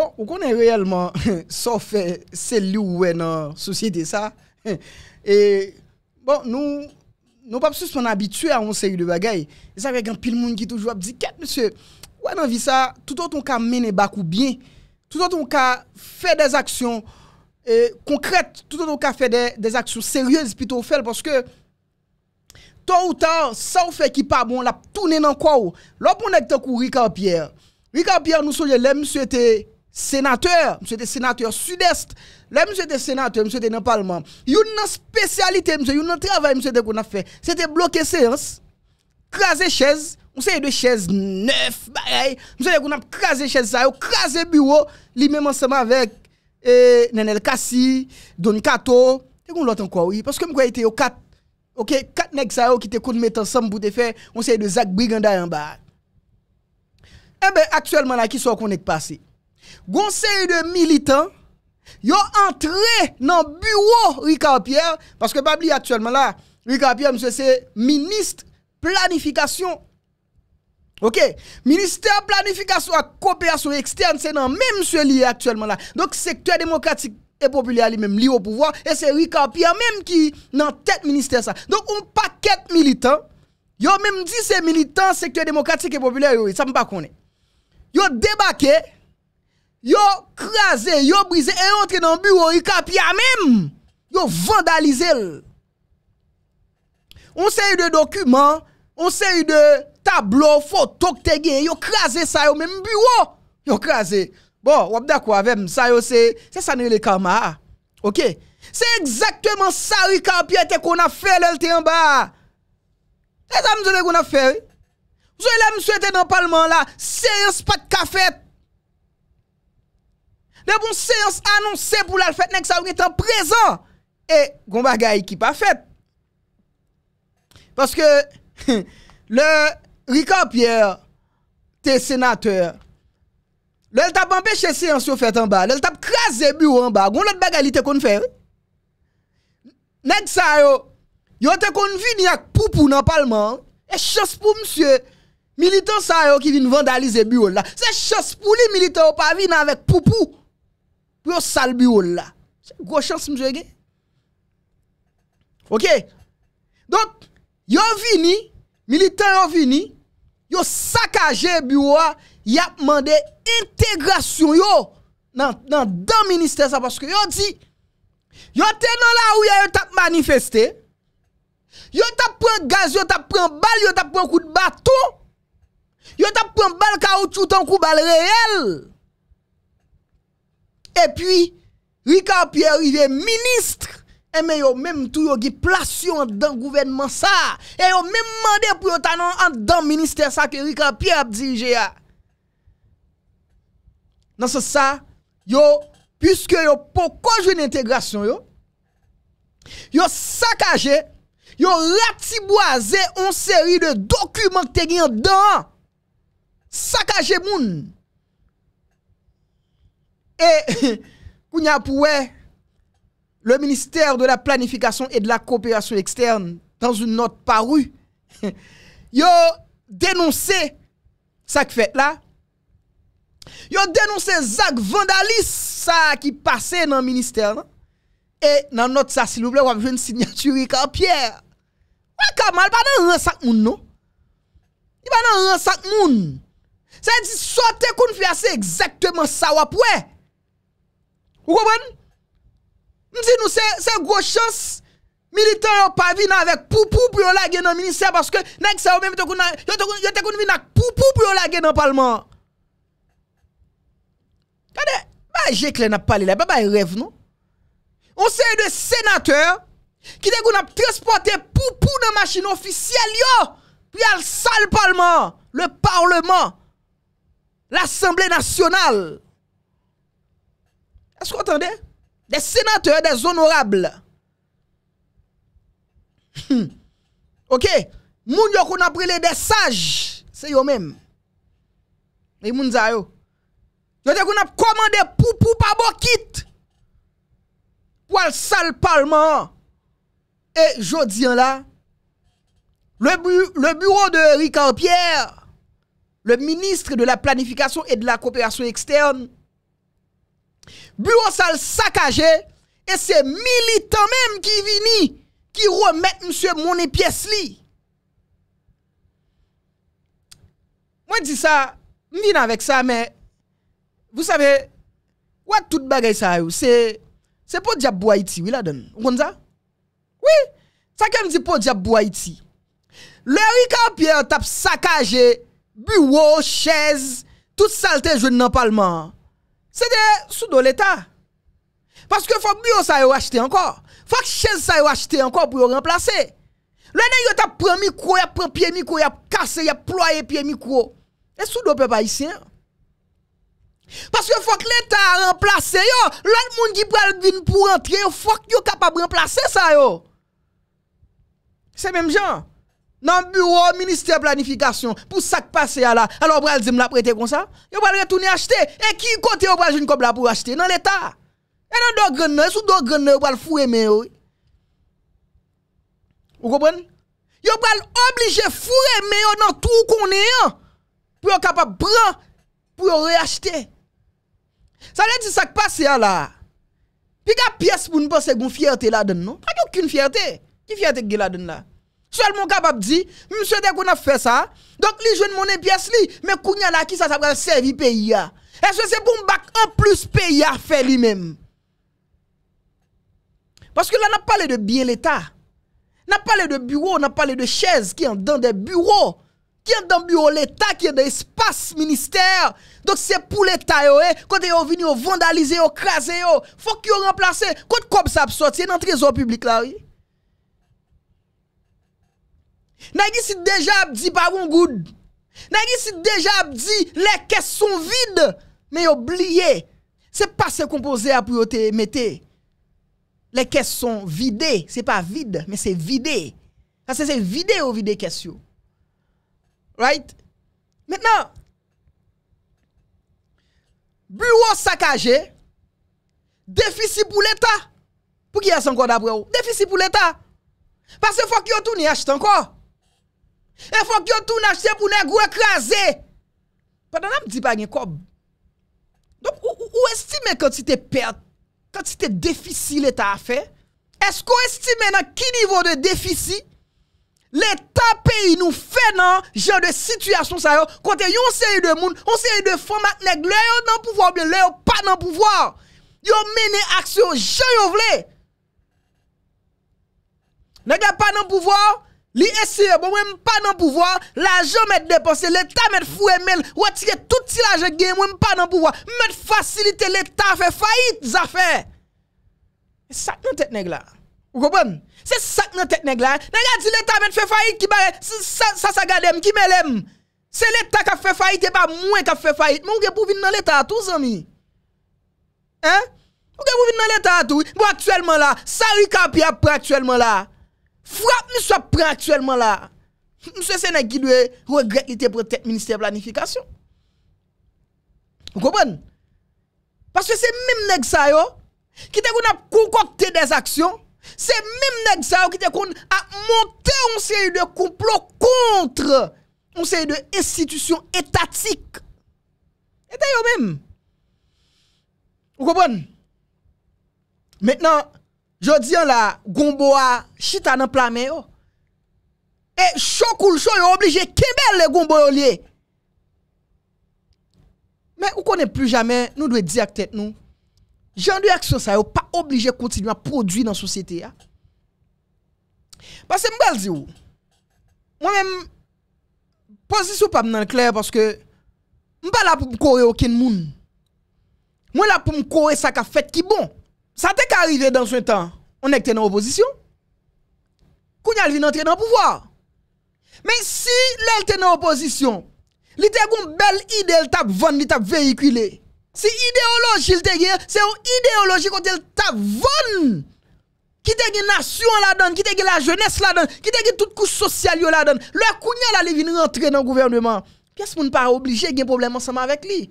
Bon, on connaît réellement, sauf c'est lui ou dans la société ça. Et bon, nous, nous pas suspendre habitués à une série de bagailles. Et ça avec un pile monde qui toujours dit, qu'est monsieur, ouais, dans vie ça, tout autre on ka mener bakou bien, tout autre on ka fait des actions eh, concrètes, tout autre on ka fait des, actions sérieuses plutôt parce que tôt ou tard, ça ou fait qui pas bon, la tourner dans quoi ou. L'autre on est Ricard Pierre. Ricard Pierre, nous sommes les monsieur était sénateur, monsieur était sénateur sud-est. Là, monsieur était sénateur, monsieur était dans le Parlement. Une spécialité, monsieur, une travail, monsieur, qu'on a fait, c'était bloquer séance, craser chaise, on sait de chaises neuf, bagaille. Monsieur, qu'on a crasé chaise, ça, crasé bureau, lui-même ensemble avec eh, Nenel Kassi, Don Kato, et qu'on l'autre encore, oui, parce que moi, était au quatre, ok, quatre nègres ça, qui étaient mettre ensemble pour te faire, on sait de Zach Briganda en bas. Eh bien, actuellement, là, qui sont qu'on est passé? Gon série de militants, yo entré dans le bureau Ricard Pierre, parce que Babli actuellement là, Ricard Pierre, monsieur, c'est ministre planification. Ok, ministère planification et coopération externe, c'est dans même monsieur actuellement là. Donc, secteur démocratique et populaire lui-même lié au pouvoir, et c'est Ricard Pierre même qui dans tête ministère ça. Donc, on paquet militant, yo même dit c'est militant secteur démocratique et populaire, ça me pas connaît. Yo débarqué, yo crasé, yo brisé et entré dans le bureau, il capia même. Yo vandalisé. On série de documents, on série de tableaux, photos que te yo crasé ça yo même bureau. Yo crasé. Bon, ou d'accord avec ça yo c'est c'est ça le karma. OK. C'est exactement ça Ricard Pierre qu'on a fait l'lte en bas. C'est ça m'dou qu'on a fait. Avez monsieur était dans le parlement là, séance pas de café. De bon séance annoncée pour la fête, nèg ça en présent. Et gon bagay qui pas fait. Parce que le Ricard Pierre, t'es sénateur. Le t'a empêché séance au fait en bas, le t'a crasé bureau en bas. Gon l'autre bagay li te kon faire. Nèg ça yo, yo te kon vini ak poupou nan parlement. Et chance pour monsieur militant ça yo qui vient vandaliser bureau là. C'est chance pour les militants pas venir avec poupou. Pour sale bureau là. C'est gros chance monsieur OK. Donc, yo vini, militant yo vini, yo saccagé bureau, y a demandé intégration yo dans dans ministère ça parce que yo dit yo te dans là où yo t'a manifesté. Yo t'a pris gaz, yo t'a pris balle, yo t'a pris coup de bâton. Yo t'a pris balle caoutchouc tant coup balle réel. Et puis, Ricard Pierre arrivé ministre. Et yo même tout yo gi place dans gouvernement ça. Et yo même demandé pour yo ta dans ministère ça que Ricard Pierre a dirigé. Dans ce ça, yo puisque yo pourquoi une intégration yo yo saccagé, yo ratiboisé une série de documents que te dans saccagé moun. Et Kougnapoué, le ministère de la planification et de la coopération externe, dans une note parue, yo dénoncé ça que fait là. Yo dénoncé Zach Vandalis, ça qui passait dans le ministère. Non? Et dans notre ça, s'il vous plaît, on a une signature en pierre. Ouais, Kamal, pas dans un sac moun, non? Il pas dans un sac moun. Ça dit, sortez qu'on fait, c'est exactement ça, ouais. Vous comprenez? M'di nous c'est gros chance militants yo pas venir avec poupou pour la laguer dans le ministère parce que nèg ça même te kon yo te avec poupou pour la laguer dans le parlement. Kade, ba j'ai n'a parlé là, pas ba rêve non? On sait de sénateurs qui te a transporter poupou dans machine officielle yo, puis al salle parlement, le parlement, l'Assemblée nationale. Est-ce que vous entendez? Des sénateurs, des honorables. ok? Moun yo qu'on a des sages, c'est eux même. Et moun za yo. Yo te qu'on a commandé pou pou pa. Pour le sale parlement. Et jodi là, le, le bureau de Ricard Pierre, le ministre de la planification et de la coopération externe, Bureau sale saccagé et c'est militant même qui vini qui remet monsieur mon pièce li. Moi dis ça, je avec ça mais vous savez what tout bagay ça c'est c'est pour diable Haïti oui la donne. Vous ça? Oui, ça comme dit pour diable Haïti. Le Ricard Pierre tape saccagé bureau, chaise, toute saleté joué dans le parlement. C'était sous l'État. Parce que faut que ça yo acheté encore. Faut que chaise ça yo acheté encore pour remplacer. Le nèg t'a pris micro, y a pris pied micro, y a cassé, y a ployé pied micro. Et sous de peuple haïtien. Parce que faut que l'État remplace yo. L'autre monde qui pral vinn pour rentrer, faut que yo capable remplacer ça yo. C'est même gens dans le bureau ministère planification pour ça qui passe là. Alors on dire me la prêter comme ça. Yo va retourner acheter. Et qui côté on va une comme là pour acheter? Dans l'état. Et dans d'autres grenades sous grenades on va le fouer vous comprenez? Yo va obligé fouer mais dans tout qu'on est pour capable prendre pour réacheter. Ça veut dire ça qui passe là. Puis a pièce pour nous penser gon fierté là-dedans non? Pas aucune fierté. Qui fierté que là-dedans là? Seulement capable dit, monsieur dès qu'on a fait ça, donc li jeune monnaie pièce li, mais kounya la qui ça va servir pays Est-ce que c'est pour bac en plus pays à faire lui-même? Parce que là on a parlé de bien l'état. On a parlé de bureau, on a parlé de chaises qui sont dans des bureaux, qui sont dans bureau l'état qui est dans espace ministère. Donc c'est pour l'état yo eh, quand yo venu vandaliser, yo craser yo, faut yo remplacer. Quand comme ça sortir dans trésor public là oui. Nègri si déjà dit pas bon good. Nègri si déjà dit les caisses sont vides, mais oubliez, c'est pas ce composé à pour mettez. Les caisses sont vidées, c'est pas vide, mais c'est vidé. Parce que c'est vidé ou vidé caisse Right? Maintenant, bureau saccagé, déficit pour l'État. Pour qui est encore d'après vous? Déficit pour l'État. Parce qu'il faut qu'il retourne acheter encore. E fok yo tou n'achete pou nè gwe krasè. Padan nan mdi bagen kob. Donk ou, ou, ou estime kantite perte, kantite defisi l'Etat a fè? Esko estime nan ki nivou de defisi? L'Etat peyi nou fè nan jan de situasyon sa yo, kote yon seri de moun, yon seri de fòm ak neg, lè yo nan pouvoir, bè lè yo pa nan pouvoir. Yo mene aksyon jan yo vle. Neg la pa nan pouvoir, Li esye, bon mwen mpa nan pouvoi, l'ajan mwen depanse, l'Etat mwen fwe mel, watike touti l'ajan gen mwen mpa nan pouvoi, mwen fasilite l'Etat fe fayit zafè. E sak nan tet neg la. Ou kompon? Se sak nan tet neg la. Nega di l'Etat mwen fe fayit ki bare, sa sa, sa gadem, ki melem. Se l'Etat ka fe fayit e pa mwen ka fe fayit, mwen gen pou vin nan l'Etat tou zami. Hein? Mwen gen pou vin nan l'Etat tou. Bo aktuelman la, sa rika pi apre aktuelman la. Frappe monsieur prend actuellement là. Monsieur Sénèque qui doit regretter pour tête ministère de planification. Vous comprenez? Parce que c'est même nèg ça qui te concocté des actions. C'est même nèg qui te a monté une série de complots contre une série de institutions étatiques. Et d'ailleurs même. Vous comprenez? Maintenant, je dis la gombo a chita dans plamé yo. Et chaud cool chaud yo obligé kembel le gombo yo lié. Mais ou connaît plus jamais nous devons dire tête nous. Jean de action ça yo pas obligé continuer à produire dans la société Parce que m'bal di ou. Moi même position pas dans clair parce que m'pas là pour courir aucun monde. Moi là pour me courir ça qu'a fait qui bon. Ça t'est arrivé dans ce temps, on était dans l'opposition. Kounya vient entrer dans le pouvoir. Mais si l'elle était dans l'opposition, il était une belle idée, il t'a vendu, t'a véhiculé. Si idéologie il te c'est une idéologie quand il t'a vendu. Qui te une nation là-dedans, qui te la jeunesse là-dedans, qui te toute couche sociale là-dedans. Le kounya là, il vient rentrer dans le gouvernement. Qu'est-ce qu'on pas obligé de problème ensemble avec lui?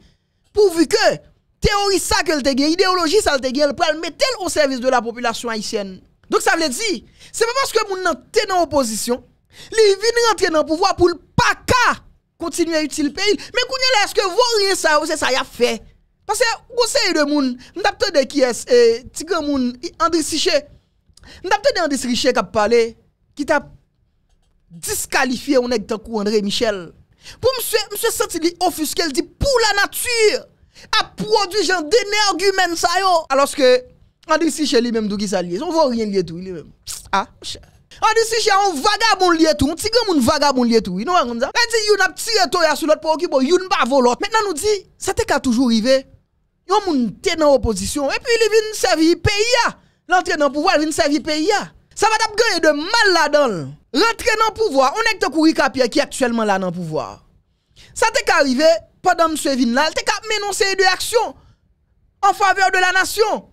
Pourvu que théorie ça qu'elle te gagne, idéologie ça te gagne, elle peut mettre au service de la population haïtienne. Donc ça veut dire, c'est pas parce que moun nan t'es dans opposition, li vin rentrer dans pouvoir pour pas ka continuer à utiliser le pays. Mais qu'on est-ce que vous rien ça, c'est ça y a fait. Parce que vous savez de moun, m'dapte de qui est eh, tigre moun André Siché. M'dapte de André Siché qui a parlé qui t'a disqualifié on est tant André Michel. Pour monsieur monsieur senti offusqué, il dit pour la nature. A produit genre d'énergumène ça yo. Alors que, André Siché lui-même d'où qui ça lié, on voit rien lié tout lui-même. Ah. André Siché un vagabond lié tout, petit grand moun vagabond lié tout, non. Elle dit, yon a tiré toi sur l'autre pour occuper, yon pas l'autre. Maintenant nous dit, ça t'est qu'à toujours arrivé. Yon moun te dans opposition et puis il vient servir pays L'entrée dans le pouvoir, il vient servir pays Ça va t'ap gagner de mal là-dedans. Rentrer dans le pouvoir, on est que courir qui est actuellement là dans le pouvoir. Ça t'est arrivé pendant monsieur vin là, t'es menoncer de action en faveur de la nation.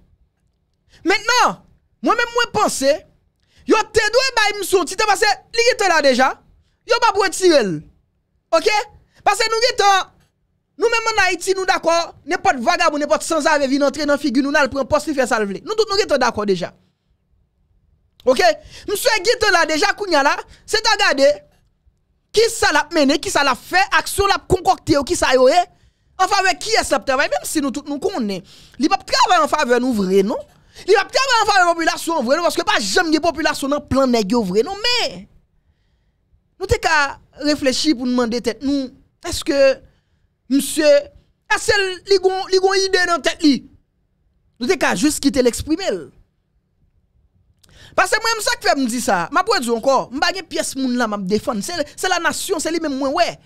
Maintenant, moi-même moi pensais yo te doit bay m'son ti parce que li était là déjà. Yo pas pour retirer. OK? Parce que nous gete nous même en Haïti, nous d'accord, n'importe vagabond, n'importe sans ave vient entrer dans figure nous là pour poste faire ça Nous tous nous sommes d'accord déjà. OK? Monsieur Guito là déjà là, c'est à regarder qui ça l'a mené, qui ça l'a fait, action l'a concocté qui ça yo en faveur qui est ça travail même si nous tous nous connaissons. Il pas travailler en faveur nous vrai non? Il pas travailler en faveur de la population vrai parce que pas jamais de population dans plan nèg vrai non? Mais nous t'es qu'à réfléchir pour demander tête nous est-ce que monsieur, est-ce gon li gon idée dans tête? Nous t'es qu'à juste quitter l'exprimer. Parce que moi, c'est ça que je dis ça. Je vais dire encore, je vais pièce moun là, je défendre. C'est la nation, c'est lui-même, moi, ouais.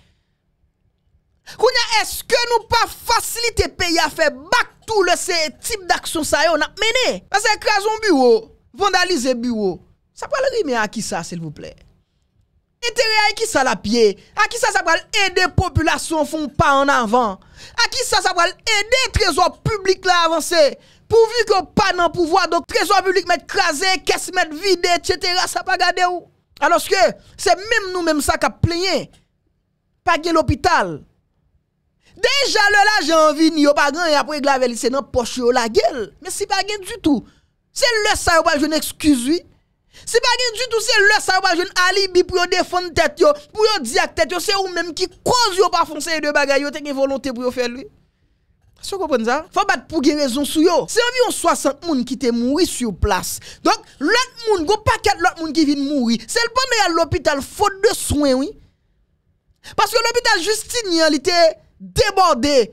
est-ce que nous pas faciliter pays à faire back tout le type d'action ça on a mené? Parce que écraser un bureau, vandaliser bureau, ça peut le rimer à qui ça, s'il vous plaît? Intérêt à qui ça la pied? À qui ça ça va aider population font pas en avant? À qui ça ça va aider trésor public là avancer? Pourvu que pas dans pouvoir donc trésor public mettre crasé, caisse mettre vide etc. ça pas garder où? Alors que c'est même nous même ça qui a plaigné. Pas l'hôpital. Déjà le l'argent vini yo pas grand et après glavel c'est dans poche la gueule. Mais si pas du tout. C'est le ça yo pas une excuse oui. Si pas du tout, c'est le ça pas jeune alibi pour défendre tête pour yo dire tête c'est ou même qui cause yo pas foncer de bagaille yo, une volonté pour yo faire lui. Vous comprenez ça? Faut battre pour une raison sur. C'est environ 60 moun qui te mouri sur place. Donc, l'autre moun, go paquet l'autre moun qui vient mourir. C'est le pendant à l'hôpital faute de soins, oui. Parce que l'hôpital Justinien, il était débordé.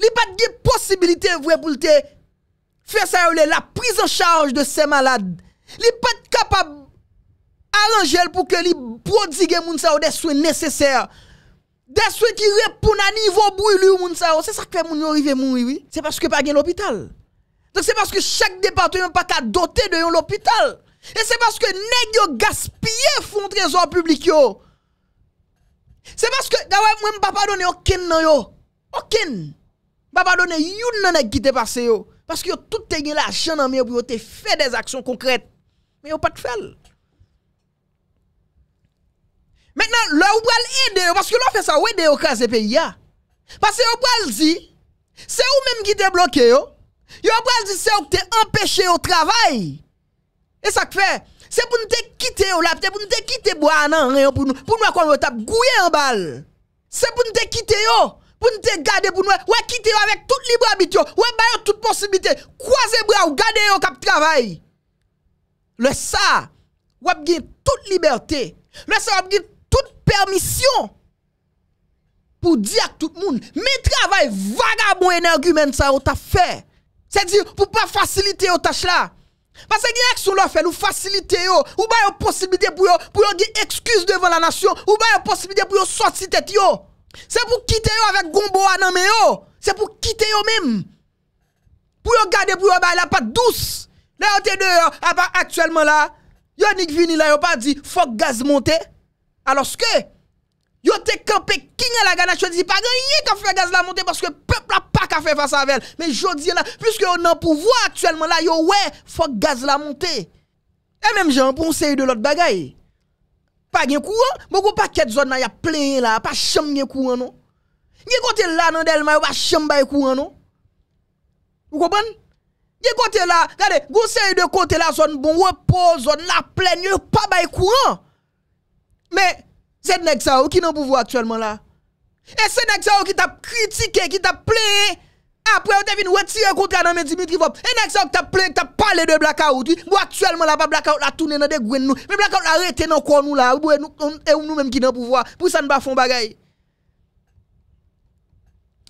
Il pas de possibilité pour faire ça la prise en charge de ces malades. Li pas capable arranger pour que li prodigue moun sa des soins nécessaires. Des soins qui répondent à niveau brûlure c'est ça que moun yo rive mourir oui. C'est parce que pas gen l'hôpital. Donc c'est parce que chaque département pas qu'à doter de l'hôpital. Et c'est parce que nèg yo gaspillé fond trésor public yo. C'est parce que gawa moi pas donner aucun nan yo. Aucun. Pas donner yon nan nèg qui te yo. Parce que tout te gen l'argent nan pour faire des actions concrètes. Mais a pas de fait. Maintenant, là où aider, parce que l'on fait ça, où aider au cas pays. Parce que vous dit, c'est vous même qui te bloqué. Vous dit, c'est vous qui empêché au travail. Et ça fait, c'est pour nous te quitter là, c'est pour nous te quitter boire rien pour nous, pour nous qu'on tape gouiller en balle. C'est pour nous te quitter yo, pour nous garder pour nous, ouais quitter avec toute libre habitude, ouais ba toute possibilité, croiser bras ou garder yo cap travail. Le ça, ou avez toute liberté. Le ça, vous permission pour dire à tout le monde, mais travail vagabond énergumène ça, ou t'a fait. C'est-à-dire, pour pas faciliter aux tâches là. Parce que une action là fait nous faciliter yo, ou ba une possibilité pour yo, pour yo excuse devant la nation, ou ba une possibilité pour yo sortir tête yo. C'est pour quitter yo avec gombo nan. C'est pour quitter yo même. Pour yo garder pour yo ba la pas douce. Là, on est dehors, actuellement là, Yannick vini là, yo pas dit, faut gaz monter. Alors que, yo te campé king à la ganache, dit pas rien qu'à faire gaz la monter parce que peuple a pas qu'à faire face avec elle. Mais je dis là, puisque on a pouvoir actuellement là, yo ouais, faut gaz la monter. Et même gens pour série de l'autre bagaille. Pas de courant, beaucoup paquet de zone là, y a plein là, pas chambre de courant non. Gye kote la nan del ma yo pa chamba e kouran non? Vous comprenez? Gye kote la, regardez, vous de côté la zone bon repos, zone la plaine, yo pas ba courant. Mais c'est nèg ça qui n'en pouvoir actuellement là. Et c'est nèg ça qui t'a critiqué, qui t'a plaint après on devine retirer contrat dans Dimitri Vop. Et nèg ça qui t'a plaint, qui t'a parlé de blackout. Ou actuellement là pas blackout la tourner dans des gwen nous. Mais blackout arrêté dans corps nous là, et nous même qui n'en pouvoir. Pour ça ne pas font bagaille.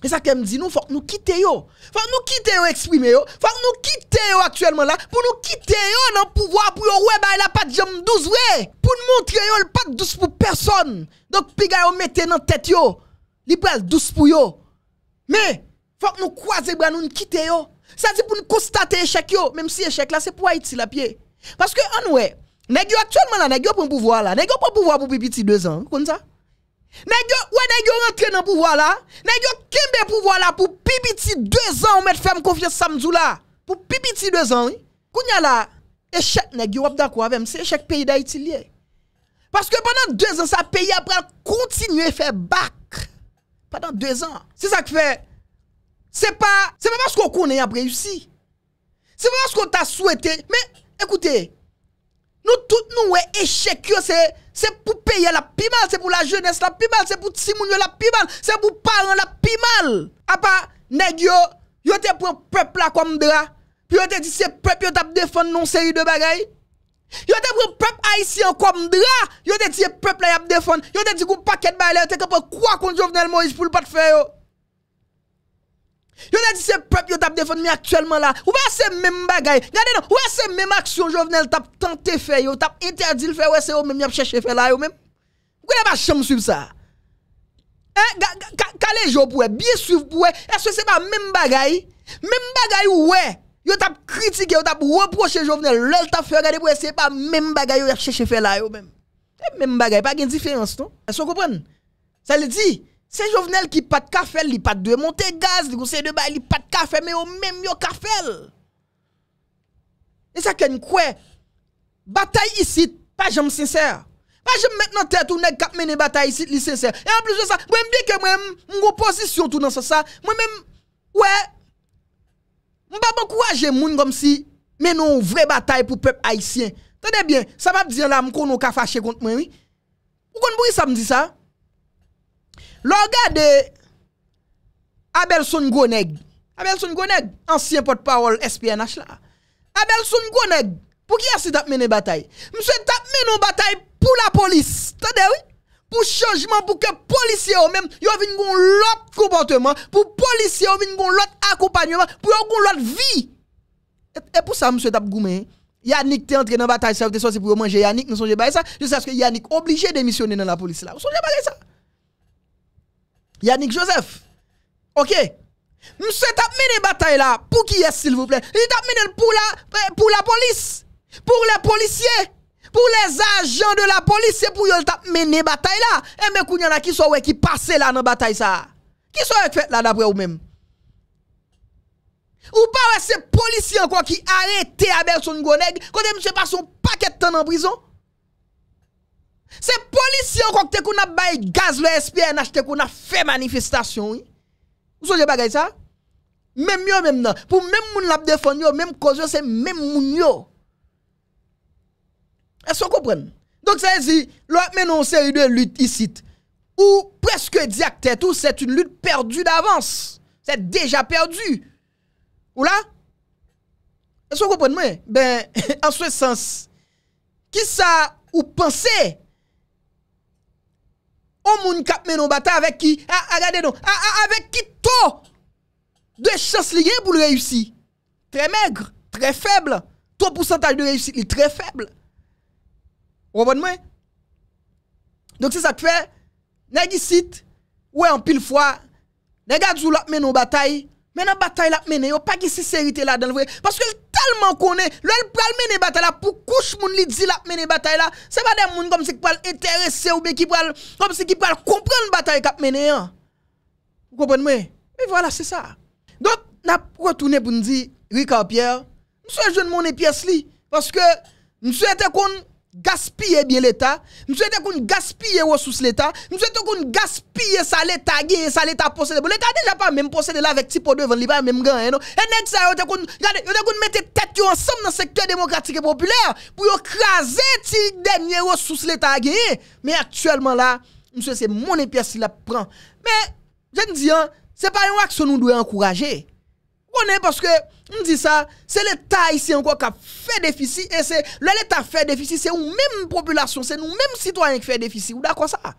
Et ça qu'elle me dit, nous, faut nous quitter yo. Faut nous quitter yo, exprimer. Faut nous quitter yo actuellement là. Pour nous quitter dans le pouvoir. Pour yo, ouais, bah, il a pas de jam 12 vrai. Pour nous montrer il pas de douce pour personne. Donc, piga mettez dans tête yo. Il pas douce pour yo. Mais, faut que nous croiser bras nous quitter yo. Ça dit pour nous constater échec yo, même si échec là c'est pour Haïti la pied. Parce que en ouais, nèg actuellement là yo prend pouvoir là, yo prend pouvoir pour petit 2 ans, comme ça? Nèg yo ouais rentre dans pouvoir là, nèg yo kembe pouvoir là pour petit 2 ans mettre femme confiance samedi là? Pour petit 2 ans. Kounya là échec nèg yo d'accord avec c'est échec pays d'Haïti. Parce que pendant 2 ans ça pays après continuer faire bac. Pendant 2 ans. C'est ça qui fait c'est pas, pas parce qu'on connaît a réussi. C'est pas parce qu'on t'a souhaité. Mais écoutez, nous tous nous échec c'est C'est pour payer la pi mal, c'est pour la jeunesse la pi mal, c'est pour Timounio la pi mal, c'est pour parents la pi mal. À part, nèg yo, yo te prend peuple là comme drap, puis yo te dit c'est peuple yo t'a défendre non série de bagaille. Yo te prend peuple haïtien comme drap, yo te dit peuple là y a défendre, yo te dit qu'on paquet de bagaille, yo te capable quoi contre Jovenel Moïse pour le pas faire yo. Yo a dit c'est peuple yo t'a défendre mais actuellement là, ou pas c'est même bagaille. Regardez non, ouais c'est même action Jovenel t'a tenté faire yo, t'a interdit le faire ouais c'est eux même y a cherché faire là yo même. N'avez pas chambre suivre ça. Hein, calé jo pour bien suivre pour est-ce que c'est pas même bagaille? Même bagaille ouais. Yo t'a critiqué, yo t'a reproché Jovenel, l'ol t'a fait regarder pour c'est pas même bagaille yo a cherché faire là yo même. C'est même bagaille, pas de différence non? Est-ce que vous comprenez? Ça le dit Se jovenel ki pat kafel, li pat dwe monte gaz, li gousey de bay, li pat kafel, me yo menm yo kafel. E sa ken kwe, batay isit, pa jom sincer. Pa jom met nan tèt ou neg kap mene batay isit li sincer. E an plus de sa, mwen mbi ke mwen mgo posisyon tout nan sa sa, mwen mwen, wè, mba mwen kouaje moun kom si menon vre batay pou pep haisyen. Tade bien, sa map diyan la mkono ka fache kont mwen, wè. Ou kon mbou yi sa mdi sa? Regardez Abelson Goneg. Abelson Goneg, ancien porte-parole SPNH là. Abelson Goneg, pour qui est-ce que mené bataille? Monsieur tap mené bataille pour la police. Attendez oui? Pour changement pour que policiers eux même yo vinn gon l'autre comportement, pour policiers yo vinn gon l'autre accompagnement, pour yo gon l'autre vie. Et, pour ça monsieur tap goumé Yannick t'es entré dans la bataille, ça vous sorti pour manger Yannick, nous songe pas ça, jusqu'à ce que Yannick obligé de démissionner dans la police là. Vous songez pas ça? Yannick Joseph. OK. Monsieur t'a mené bataille là. Pour qui est s'il vous plaît? Il t'a mené pour la, pour la police. Pour les policiers. Pour les agents de la police. C'est pour eux t'a mené bataille là. Et mais qu'il y en a qui sont qui passent là dans la bataille ça. Qui sont fait là d'après vous-même? Ou pas ces policiers encore qui arrêtent Abelson Goneg quand monsieur passe son paquet de temps en prison? Se polisyon kok te kon ap bay gaz le SPNH te kon ap fe manifestasyon. Ou soje bagay sa? Mem yo mem nan. Pou mem moun lap defon yo, mem koz yo se mem moun yo. E so kompren? Donk sa e zi, lo ap menon seri de lut isit. Ou preske diak te tou, set un lut perdu d'avans. Set deja perdu. Ou la? E so kompren mwen? Ben, an se sens. Ki sa ou pense... on moun kap menon bataille avec qui? Ah, ah, Regardez non, ah, avec qui taux de chance lié pour le réussir. Très maigre, très faible. Taux pourcentage de réussite est très faible. Vous comprenez Donc c'est ça que fait nèg ici ouais en pile fois nèg a djou la menon bataille. Mais dans bataille la mené. Yo pas de sincérité là dans le vrai parce que tellement connaît le pral mener bataille là pour couche moun li dit la mener bataille là c'est pas des moun comme si qui pral ou bien qui pral comme si qui pral comprendre bataille qu'a mené hein. vous comprenez? Mais voilà c'est ça. Donc n'a retourner pour nous dire Ricard Pierre monsieur jeune mon pièce li parce que monsieur était qu'on gaspiller bien l'État, nous souhaitons qu'on gaspille ressources l'État, nous souhaitons qu'on gaspille ça l'État ça l'État possède. L'État déjà pas même possédé là avec type devant, il même gagne non? Et nèg ça yo qu'on mettre tête ensemble dans le secteur démocratique et populaire pour écraser ti dernier ressources l'État gagne. Mais actuellement là, monsieur c'est mon pièce qui la prend. Mais je ne dis hein, c'est pas une action nous doit encourager. konen paske, m di sa, se l'Etat isi anko ka fe defisi, e se, le l'Etat fe defisi, se ou mèm populasyon, se nou mèm sitwanyen ki fe defisi, ou da kon sa?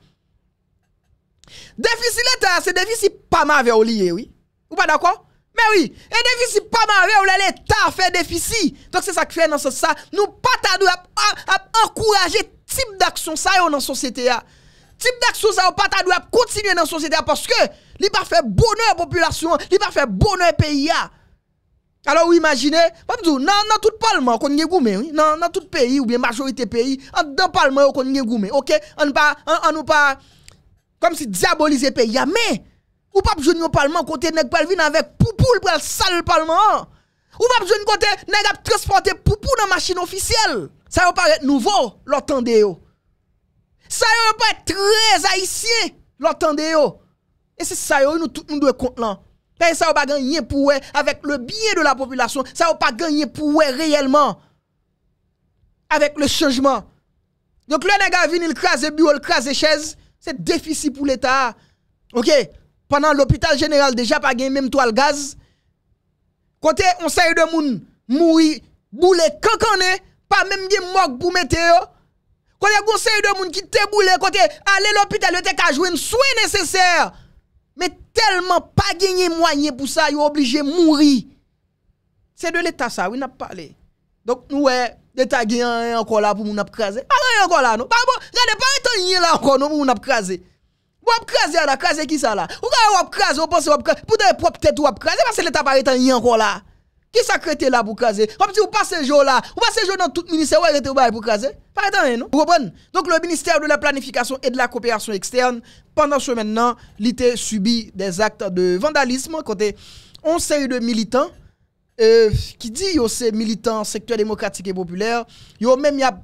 Defisi l'Etat, se defisi pa mave ou liye, oui? Ou pa da kon? Men oui, e defisi pa mave ou le l'Etat fe defisi, tok se sa ki fe nan se sa, nou patadou ap, ap, ap ankouraje tip d'aksyon sa yo nan sosyete ya, Type d'action ça pas doit continuer dans la société parce que il pas fait bonheur population, il pas fait bonheur pays alors, vous imaginez, dans, dans tout parlement, qu'on y goumé, oui, dans, tout pays, ou bien majorité pays, dans parlement, qu'on y goumé, ok? On pas, on, nous pas, comme si diaboliser pays, mais, ou pas besoin de parlement, côté nèg pas avec poupou, pour le sale parlement. Ou pas de côté nèg transporter poupou dans machine officielle. Ça va paraître nouveau, l'entendez yo. Ça yo pas très haïtien, l'entendez yo. Et c'est ça yo nous tout le monde doit compte là. Pays ça pas gagné pour avec le bien de la population, ça pas gagné pour réellement avec le changement. Donc le nèg vient il crase bureau, il crase chaise, c'est déficit pour l'état. OK, pendant l'hôpital général déjà pas gagné même toile gaz. Côté on sait de moun mouri boule cancané, pas même des morgue pour mettre Côté on sait de moun qui te boule côté aller l'hôpital, il te jouer un soin nécessaire mais tellement pas gagné moyen pour ça, ils obligé de mourir. C'est de l'État ça, oui, n'a parlé. Donc, nous, l'État gagné encore là pour nous craser. Pas rien encore là, non? Pas bon, regardez, pas un là encore, non, pour nous craser. Vous craser là, craser qui ça là? Vous avez craser, vous pensez, vous craser. Pour de propre tête, vous craser, parce que l'État pas rien encore là. Qui crée là pour craser? Comme si vous passez jour là, vous passez jour dans tout ministère, vous arrêtez pour craser. Pas étonnant, non? Vous comprenez? Donc le ministère de la Planification et de la Coopération externe, pendant ce maintenant, l'IT subit des actes de vandalisme côté on série de militants euh, qui dit que c'est militants secteur démocratique et populaire, yo même y a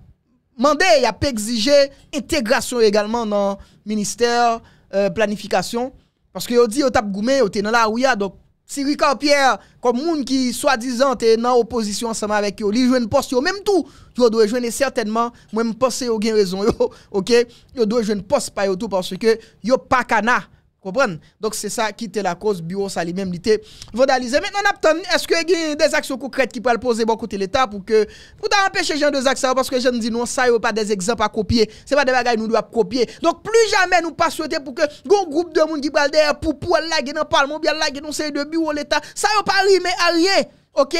demandé, y a exigé intégration également dans ministère euh, planification. Parce que yo dit yo tap goumé, yo dans la ouya donc Siri Pierre, comme moun qui soi-disant est en opposition ensemble avec eux, ils jouent une poste, même tout, ils doivent jouer certainement, moi je pense qu'ils ont raison, ok, ils doivent jouer une poste par tout parce que ils pas cana Comprenez? Donc c'est ça qui était la cause bureau ça lui même était vandalisé. Maintenant est-ce que y a des actions concrètes qui peuvent poser beaucoup de l'état pour que pour empêcher gens de actions parce que je dis non ça a pas des exemples à copier. C'est pas des bagages nous doit copier. Donc plus jamais nous pas souhaiter pour que un groupe de monde qui parle derrière pour pour laguer dans parlement bien laguer dans série de bureau l'état. Ça a pas rimé à rien. OK?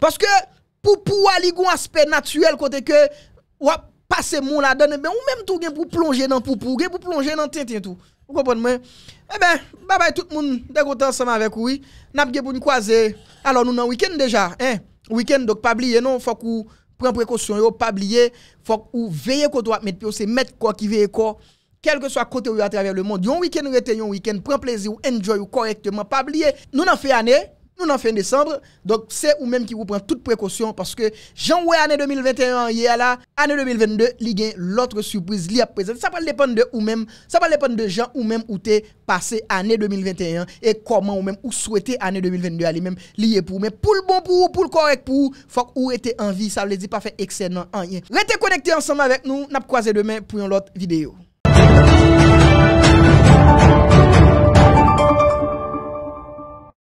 Parce que pour pour aller un aspect naturel côté que passer mon là donne mais ou même tout pour plonger dans pour pour plonger dans tintin tout. Vous comprenez moi Eh ben, bye bye tout le monde. Dégoûté ensemble avec oui. N'a pas pour nous croiser. Alors nous dans week-end déjà, hein. Week-end donc pas oublier non, faut qu'on prenne précaution, yo pas oublier, faut qu'on veille qu'on doit mettre c'est mettre quoi qui veille quoi. Quel que soit côté ou à travers le monde, yon week-end rete yon week-end, prends plaisir ou enjoy ou correctement, pas oublier. Nous n'en fait année nous en fin décembre. Donc, c'est ou même qui vous prend toute précaution parce que ouais année 2021, hier là, année 2022, il y a l'autre surprise li à présent. Ça va dépendre de ou même, ça va dépendre de gens ou même où t'es passé année 2021 et comment ou même ou souhaiter année 2022 à lui-même lié pour mais pour le bon pour pour le correct pour faut ou était en vie, ça veut dire pas fait excellent rien. Restez connectés ensemble avec nous, n'a croisé demain pour une autre vidéo.